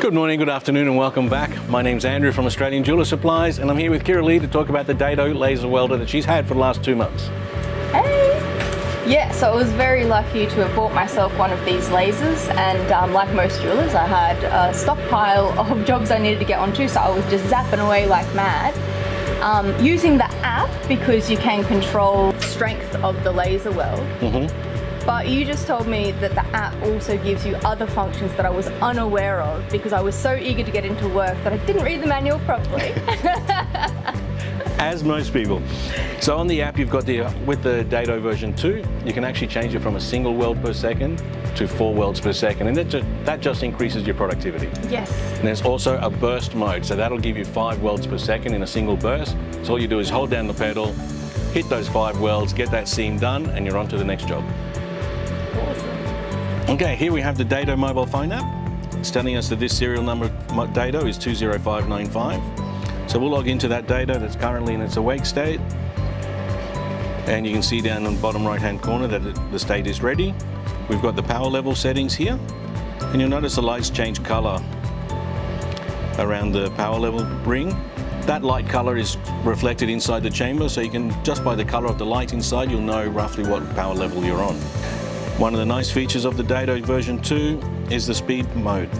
Good morning, good afternoon, and welcome back. My name's Andrew from Australian Jewellers Supplies, and I'm here with Kira Lee to talk about the Dado laser welder that she's had for the last two months. Hey! Yeah, so I was very lucky to have bought myself one of these lasers, and um, like most jewelers, I had a stockpile of jobs I needed to get onto, so I was just zapping away like mad. Um, using the app because you can control strength of the laser weld. Mm-hmm. But you just told me that the app also gives you other functions that I was unaware of because I was so eager to get into work that I didn't read the manual properly. As most people. So on the app, you've got the, with the Dado version 2, you can actually change it from a single weld per second to four welds per second, and that just, that just increases your productivity. yes. And there's also a burst mode, so that'll give you five welds per second in a single burst. So all you do is hold down the pedal, hit those five welds, get that seam done, and you're on to the next job. Okay, here we have the Dado mobile phone app. It's telling us that this serial number Dado is 20595. So we'll log into that Dado that's currently in its awake state. And you can see down in the bottom right hand corner that the state is ready. We've got the power level settings here. And you'll notice the lights change color around the power level ring. That light color is reflected inside the chamber, so you can, just by the color of the light inside, you'll know roughly what power level you're on. One of the nice features of the Dado version 2 is the speed mode.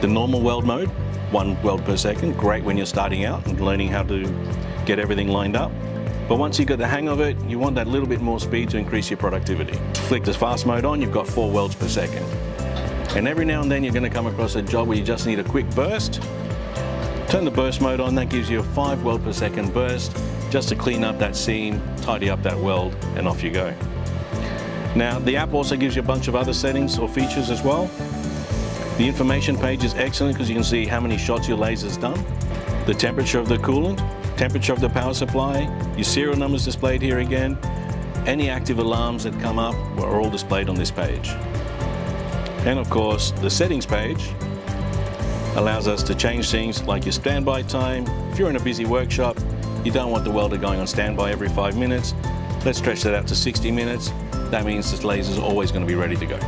The normal weld mode, one weld per second, great when you're starting out and learning how to get everything lined up. But once you get the hang of it, you want that little bit more speed to increase your productivity. Flick the fast mode on, you've got four welds per second. And every now and then you're going to come across a job where you just need a quick burst. Turn the burst mode on, that gives you a five weld per second burst just to clean up that seam, tidy up that weld, and off you go. Now, the app also gives you a bunch of other settings or features as well. The information page is excellent because you can see how many shots your laser's done, the temperature of the coolant, temperature of the power supply, your serial numbers displayed here again, any active alarms that come up are all displayed on this page. And of course, the settings page allows us to change things like your standby time. If you're in a busy workshop, you don't want the welder going on standby every five minutes. Let's stretch that out to 60 minutes. That means this laser is always going to be ready to go.